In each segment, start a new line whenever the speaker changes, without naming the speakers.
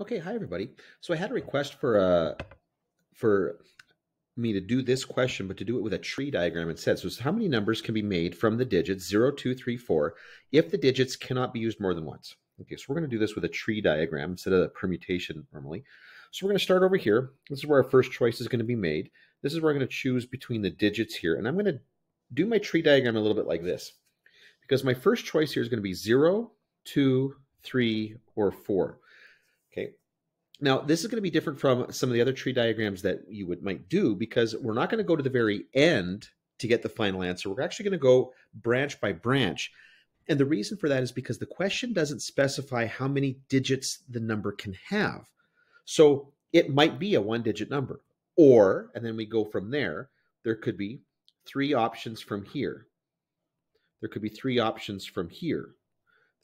Okay, hi everybody. So I had a request for uh for me to do this question, but to do it with a tree diagram instead. So how many numbers can be made from the digits 0, 2, 3, 4 if the digits cannot be used more than once? Okay, so we're going to do this with a tree diagram instead of a permutation normally. So we're going to start over here. This is where our first choice is going to be made. This is where I'm going to choose between the digits here. And I'm going to do my tree diagram a little bit like this because my first choice here is going to be 0, 2, 3, or 4. Okay. Now, this is going to be different from some of the other tree diagrams that you would might do because we're not going to go to the very end to get the final answer. We're actually going to go branch by branch. And the reason for that is because the question doesn't specify how many digits the number can have. So it might be a one digit number, or, and then we go from there, there could be three options from here. There could be three options from here.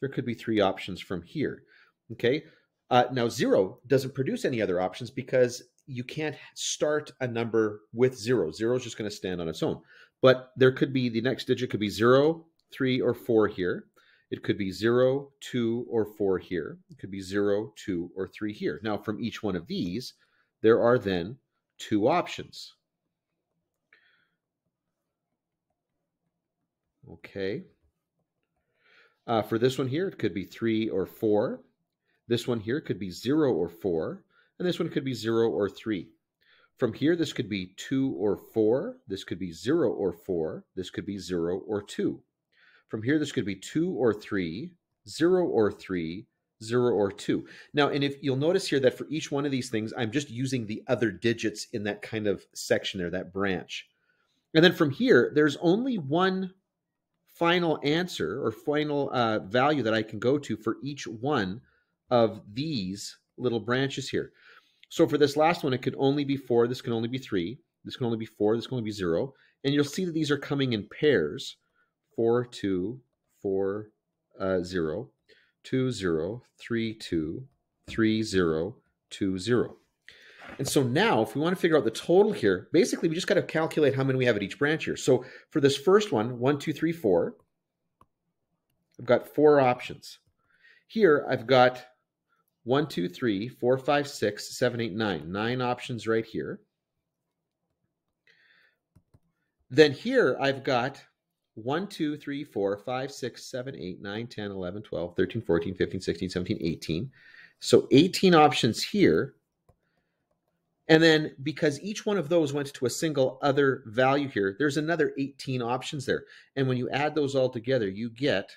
There could be three options from here. Okay. Uh, now, zero doesn't produce any other options because you can't start a number with zero. Zero is just going to stand on its own. But there could be the next digit could be zero, three, or four here. It could be zero, two, or four here. It could be zero, two, or three here. Now, from each one of these, there are then two options. Okay. Uh, for this one here, it could be three or four. This one here could be 0 or 4, and this one could be 0 or 3. From here, this could be 2 or 4, this could be 0 or 4, this could be 0 or 2. From here, this could be 2 or 3, 0 or 3, 0 or 2. Now, and if you'll notice here that for each one of these things, I'm just using the other digits in that kind of section there, that branch. And then from here, there's only one final answer or final uh, value that I can go to for each one of these little branches here. So for this last one, it could only be four, this can only be three, this can only be four, this can only be zero. And you'll see that these are coming in pairs, four, two, four, uh, zero, two, zero, three, two, three, zero, two, zero. And so now if we want to figure out the total here, basically we just got to calculate how many we have at each branch here. So for this first one, one, two, three, four, I've got four options. Here I've got one, two, three, four, five, six, seven, eight, nine. Nine options right here. Then here I've got 1, 2, 3, 4, 5, 6, 7, 8, 9, 10, 11, 12, 13, 14, 15, 16, 17, 18. So 18 options here. And then because each one of those went to a single other value here, there's another 18 options there. And when you add those all together, you get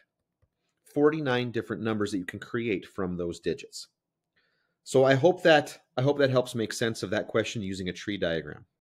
49 different numbers that you can create from those digits. So I hope that I hope that helps make sense of that question using a tree diagram.